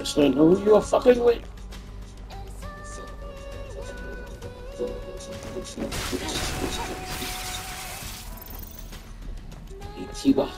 Understand who you are fucking with? Tiba.